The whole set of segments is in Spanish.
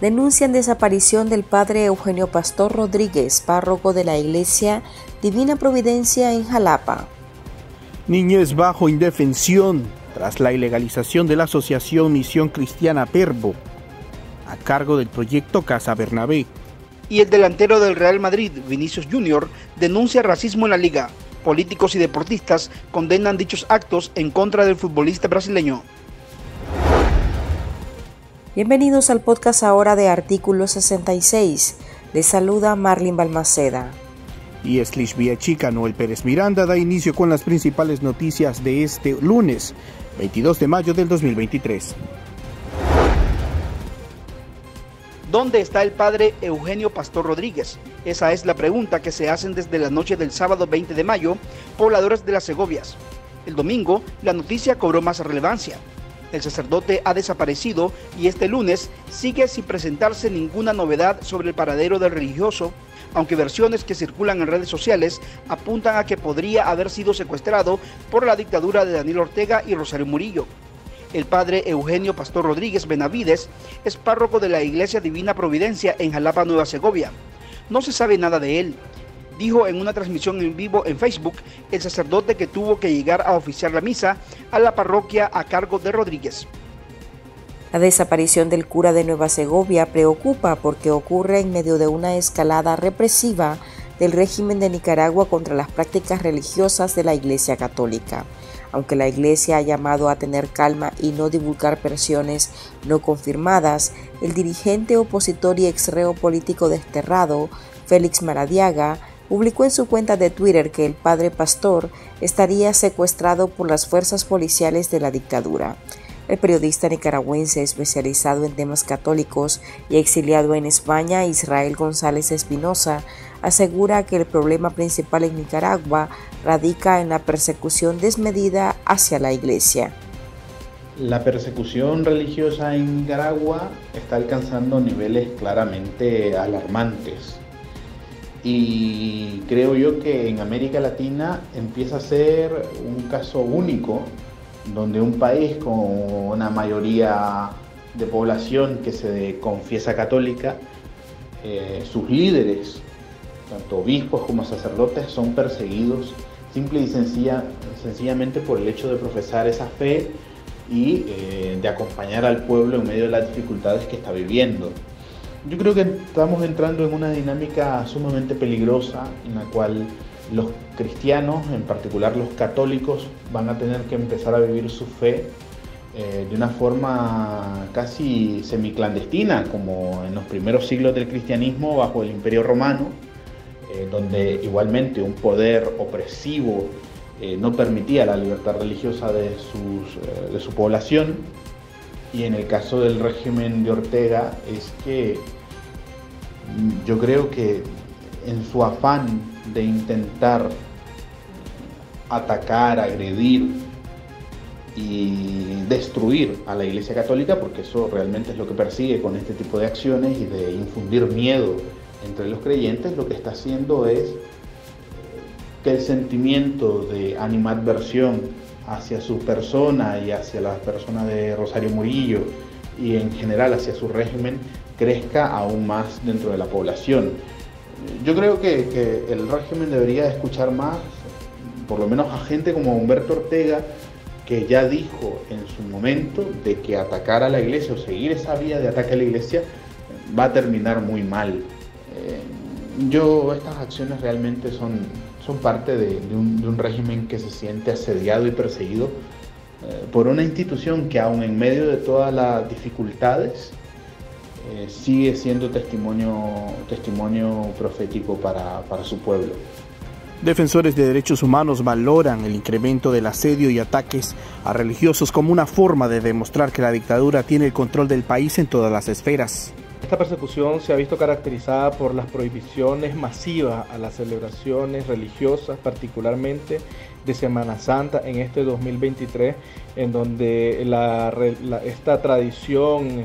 denuncian desaparición del padre Eugenio Pastor Rodríguez, párroco de la Iglesia Divina Providencia en Jalapa. Niñez bajo indefensión tras la ilegalización de la Asociación Misión Cristiana Perbo, a cargo del proyecto Casa Bernabé. Y el delantero del Real Madrid, Vinicius Jr., denuncia racismo en la liga. Políticos y deportistas condenan dichos actos en contra del futbolista brasileño. Bienvenidos al podcast ahora de Artículo 66. Les saluda Marlin Balmaceda. Y Slish Vía Chica Noel Pérez Miranda da inicio con las principales noticias de este lunes, 22 de mayo del 2023. ¿Dónde está el padre Eugenio Pastor Rodríguez? Esa es la pregunta que se hacen desde la noche del sábado 20 de mayo pobladores de las Segovias. El domingo, la noticia cobró más relevancia. El sacerdote ha desaparecido y este lunes sigue sin presentarse ninguna novedad sobre el paradero del religioso, aunque versiones que circulan en redes sociales apuntan a que podría haber sido secuestrado por la dictadura de Daniel Ortega y Rosario Murillo. El padre Eugenio Pastor Rodríguez Benavides es párroco de la Iglesia Divina Providencia en Jalapa, Nueva Segovia. No se sabe nada de él, dijo en una transmisión en vivo en Facebook el sacerdote que tuvo que llegar a oficiar la misa a la parroquia a cargo de Rodríguez. La desaparición del cura de Nueva Segovia preocupa porque ocurre en medio de una escalada represiva del régimen de Nicaragua contra las prácticas religiosas de la Iglesia Católica. Aunque la Iglesia ha llamado a tener calma y no divulgar versiones no confirmadas, el dirigente opositor y exreo político desterrado, Félix Maradiaga, publicó en su cuenta de Twitter que el padre pastor estaría secuestrado por las fuerzas policiales de la dictadura. El periodista nicaragüense especializado en temas católicos y exiliado en España, Israel González Espinosa, asegura que el problema principal en Nicaragua radica en la persecución desmedida hacia la Iglesia. La persecución religiosa en Nicaragua está alcanzando niveles claramente alarmantes y creo yo que en América Latina empieza a ser un caso único donde un país con una mayoría de población que se confiesa católica, eh, sus líderes, tanto obispos como sacerdotes, son perseguidos simple y sencilla, sencillamente por el hecho de profesar esa fe y eh, de acompañar al pueblo en medio de las dificultades que está viviendo. Yo creo que estamos entrando en una dinámica sumamente peligrosa en la cual los cristianos, en particular los católicos, van a tener que empezar a vivir su fe eh, de una forma casi semiclandestina, como en los primeros siglos del cristianismo bajo el imperio romano, eh, donde igualmente un poder opresivo eh, no permitía la libertad religiosa de, de su población. Y en el caso del régimen de Ortega es que yo creo que en su afán de intentar atacar, agredir y destruir a la Iglesia Católica, porque eso realmente es lo que persigue con este tipo de acciones y de infundir miedo entre los creyentes, lo que está haciendo es que el sentimiento de animadversión hacia su persona y hacia las personas de Rosario Murillo y en general hacia su régimen crezca aún más dentro de la población. Yo creo que, el régimen debería escuchar más, por lo menos a gente como Humberto Ortega, que ya dijo en su momento de que atacar a la iglesia o seguir esa vía de ataque a la iglesia va a terminar muy mal. Eh, yo, estas acciones realmente son, son parte de, un, régimen que se siente asediado y perseguido eh, por una institución que aún en medio de todas las dificultades eh, sigue siendo testimonio, testimonio profético para, para su pueblo. Defensores de derechos humanos valoran el incremento del asedio y ataques a religiosos como una forma de demostrar que la dictadura tiene el control del país en todas las esferas. Esta persecución se ha visto caracterizada por las prohibiciones masivas a las celebraciones religiosas, particularmente de Semana Santa en este 2023, en donde esta tradición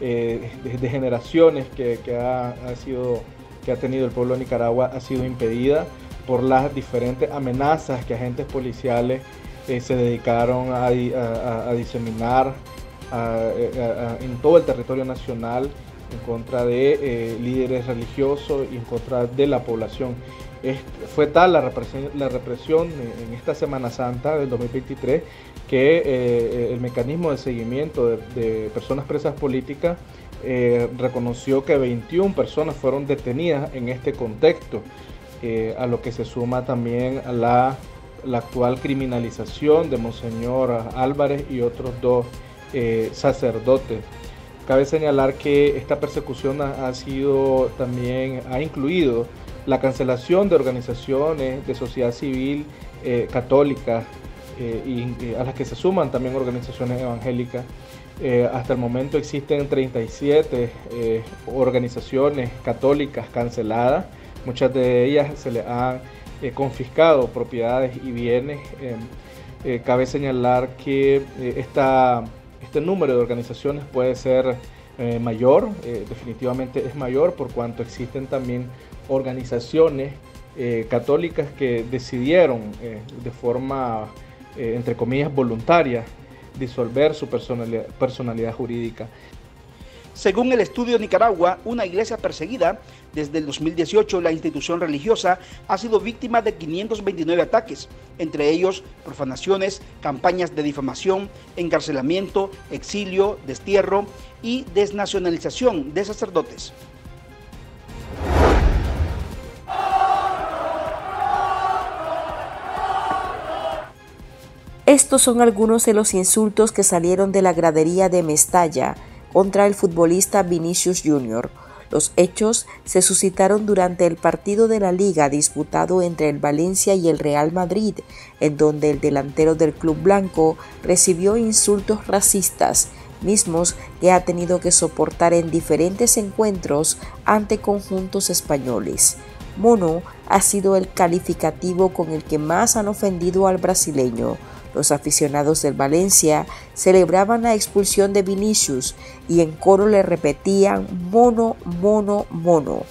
eh, de, generaciones que, ha, sido, que ha tenido el pueblo de Nicaragua ha sido impedida por las diferentes amenazas que agentes policiales eh, se dedicaron a, diseminar en todo el territorio nacional en contra de eh, líderes religiosos y en contra de la población. fue tal la represión, la represión en esta Semana Santa del 2023 que eh, el mecanismo de seguimiento de, personas presas políticas eh, reconoció que 21 personas fueron detenidas en este contexto, a lo que se suma también a la, actual criminalización de Monseñor Álvarez y otros dos sacerdotes. Cabe señalar que esta persecución ha, sido también, ha incluido la cancelación de organizaciones de sociedad civil eh, católicas eh, y, a las que se suman también organizaciones evangélicas. Eh, hasta el momento existen 37 organizaciones católicas canceladas, muchas de ellas se le han confiscado propiedades y bienes. cabe señalar que esta este número de organizaciones puede ser eh, mayor, eh, definitivamente es mayor por cuanto existen también organizaciones eh, católicas que decidieron de forma, entre comillas, voluntaria disolver su personalidad, personalidad jurídica. Según el estudio Nicaragua, una iglesia perseguida, desde el 2018 la institución religiosa ha sido víctima de 529 ataques, entre ellos profanaciones, campañas de difamación, encarcelamiento, exilio, destierro y desnacionalización de sacerdotes. Estos son algunos de los insultos que salieron de la gradería de Mestalla contra el futbolista Vinicius Jr. Los hechos se suscitaron durante el partido de la liga disputado entre el Valencia y el Real Madrid, en donde el delantero del club blanco recibió insultos racistas, mismos que ha tenido que soportar en diferentes encuentros ante conjuntos españoles. Mono ha sido el calificativo con el que más han ofendido al brasileño, los aficionados del Valencia celebraban la expulsión de Vinicius y en coro le repetían mono, mono, mono.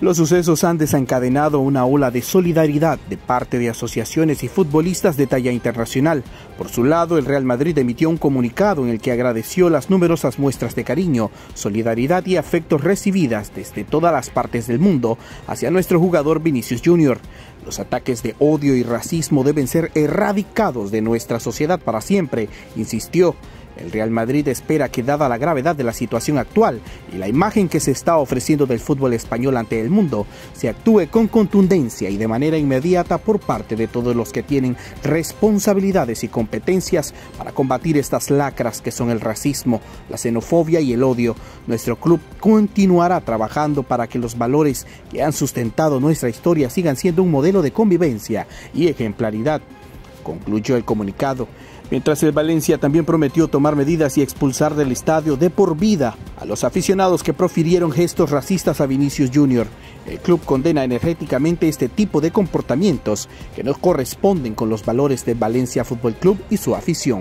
Los sucesos han desencadenado una ola de solidaridad de parte de asociaciones y futbolistas de talla internacional. Por su lado, el Real Madrid emitió un comunicado en el que agradeció las numerosas muestras de cariño, solidaridad y afecto recibidas desde todas las partes del mundo hacia nuestro jugador Vinicius Jr. Los ataques de odio y racismo deben ser erradicados de nuestra sociedad para siempre, insistió. El Real Madrid espera que dada la gravedad de la situación actual y la imagen que se está ofreciendo del fútbol español ante el mundo, se actúe con contundencia y de manera inmediata por parte de todos los que tienen responsabilidades y competencias para combatir estas lacras que son el racismo, la xenofobia y el odio. Nuestro club continuará trabajando para que los valores que han sustentado nuestra historia sigan siendo un modelo de convivencia y ejemplaridad, concluyó el comunicado mientras el Valencia también prometió tomar medidas y expulsar del estadio de por vida a los aficionados que profirieron gestos racistas a Vinicius Jr. El club condena energéticamente este tipo de comportamientos que no corresponden con los valores de Valencia Fútbol Club y su afición.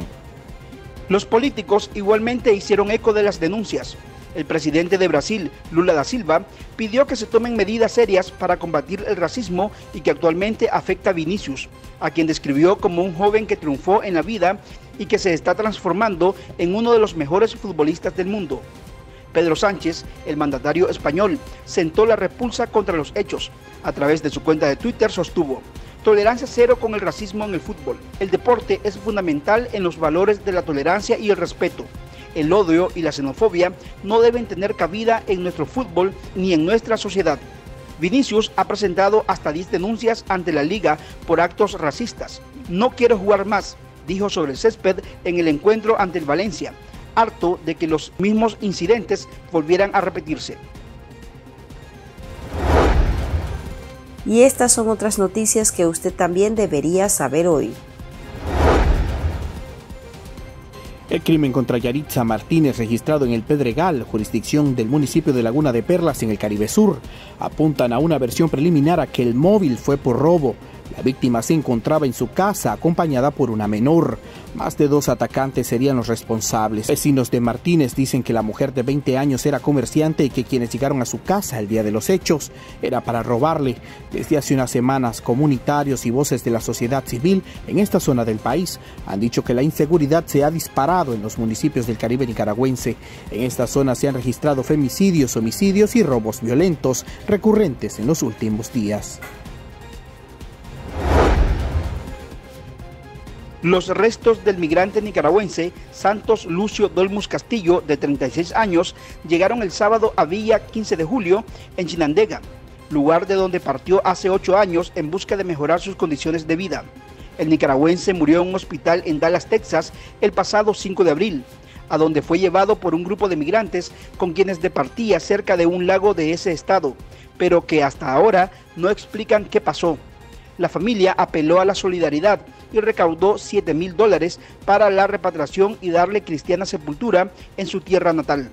Los políticos igualmente hicieron eco de las denuncias. El presidente de Brasil, Lula da Silva, pidió que se tomen medidas serias para combatir el racismo y que actualmente afecta a Vinicius, a quien describió como un joven que triunfó en la vida y que se está transformando en uno de los mejores futbolistas del mundo. Pedro Sánchez, el mandatario español, sentó la repulsa contra los hechos. A través de su cuenta de Twitter sostuvo, tolerancia cero con el racismo en el fútbol. El deporte es fundamental en los valores de la tolerancia y el respeto el odio y la xenofobia no deben tener cabida en nuestro fútbol ni en nuestra sociedad. Vinicius ha presentado hasta 10 denuncias ante la liga por actos racistas. No quiero jugar más, dijo sobre el césped en el encuentro ante el Valencia, harto de que los mismos incidentes volvieran a repetirse. Y estas son otras noticias que usted también debería saber hoy. El crimen contra Yaritza Martínez, registrado en el Pedregal, jurisdicción del municipio de Laguna de Perlas en el Caribe Sur, apuntan a una versión preliminar a que el móvil fue por robo. La víctima se encontraba en su casa acompañada por una menor. Más de dos atacantes serían los responsables. Vecinos de Martínez dicen que la mujer de 20 años era comerciante y que quienes llegaron a su casa el día de los hechos era para robarle. Desde hace unas semanas, comunitarios y voces de la sociedad civil en esta zona del país han dicho que la inseguridad se ha disparado en los municipios del Caribe nicaragüense. En esta zona se han registrado femicidios, homicidios y robos violentos recurrentes en los últimos días. Los restos del migrante nicaragüense Santos Lucio Dolmus Castillo, de 36 años, llegaron el sábado a Villa 15 de julio en Chinandega, lugar de donde partió hace ocho años en busca de mejorar sus condiciones de vida. El nicaragüense murió en un hospital en Dallas, Texas, el pasado 5 de abril, a donde fue llevado por un grupo de migrantes con quienes departía cerca de un lago de ese estado, pero que hasta ahora no explican qué pasó. La familia apeló a la solidaridad y recaudó 7 mil dólares para la repatriación y darle cristiana sepultura en su tierra natal.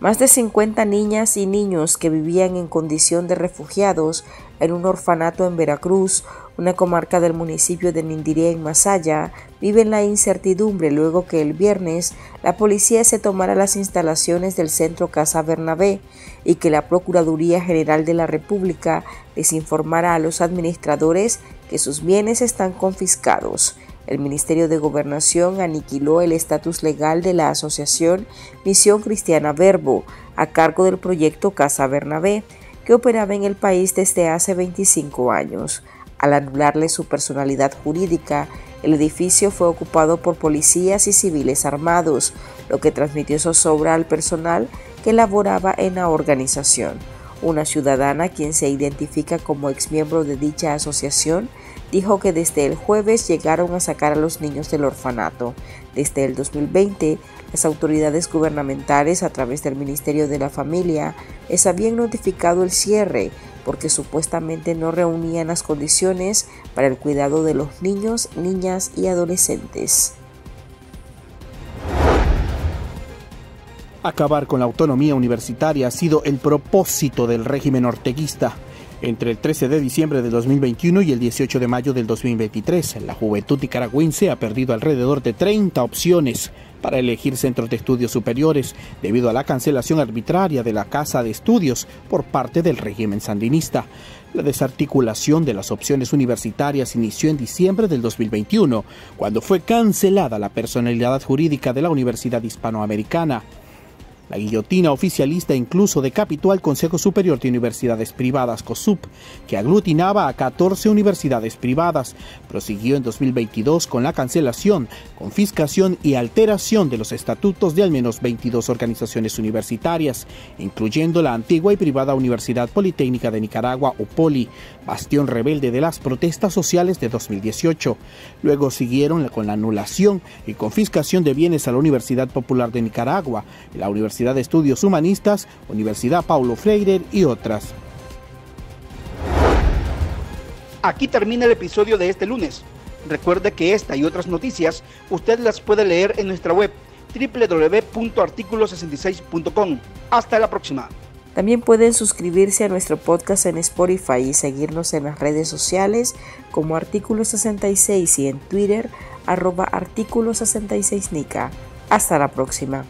Más de 50 niñas y niños que vivían en condición de refugiados en un orfanato en Veracruz, una comarca del municipio de Nindiré en Masaya, viven la incertidumbre luego que el viernes la policía se tomara las instalaciones del centro Casa Bernabé y que la Procuraduría General de la República les informara a los administradores que sus bienes están confiscados. El Ministerio de Gobernación aniquiló el estatus legal de la asociación Misión Cristiana Verbo, a cargo del proyecto Casa Bernabé, que operaba en el país desde hace 25 años. Al anularle su personalidad jurídica, el edificio fue ocupado por policías y civiles armados, lo que transmitió zozobra al personal que laboraba en la organización. Una ciudadana, quien se identifica como exmiembro de dicha asociación, dijo que desde el jueves llegaron a sacar a los niños del orfanato. Desde el 2020, las autoridades gubernamentales, a través del Ministerio de la Familia, les habían notificado el cierre porque supuestamente no reunían las condiciones para el cuidado de los niños, niñas y adolescentes. Acabar con la autonomía universitaria ha sido el propósito del régimen orteguista. Entre el 13 de diciembre de 2021 y el 18 de mayo del 2023, la juventud nicaragüense ha perdido alrededor de 30 opciones para elegir centros de estudios superiores debido a la cancelación arbitraria de la Casa de Estudios por parte del régimen sandinista. La desarticulación de las opciones universitarias inició en diciembre del 2021, cuando fue cancelada la personalidad jurídica de la Universidad Hispanoamericana. La guillotina oficialista incluso decapitó al Consejo Superior de Universidades Privadas, COSUP, que aglutinaba a 14 universidades privadas. Prosiguió en 2022 con la cancelación, confiscación y alteración de los estatutos de al menos 22 organizaciones universitarias, incluyendo la antigua y privada Universidad Politécnica de Nicaragua, UPOLI, bastión rebelde de las protestas sociales de 2018. Luego siguieron con la anulación y confiscación de bienes a la Universidad Popular de Nicaragua, la Universidad Universidad de Estudios Humanistas, Universidad Paulo Freire y otras. Aquí termina el episodio de este lunes. Recuerde que esta y otras noticias usted las puede leer en nuestra web www.articulo66.com. Hasta la próxima. También pueden suscribirse a nuestro podcast en Spotify y seguirnos en las redes sociales como Artículo 66 y en Twitter arroba Artículo 66 Nica. Hasta la próxima.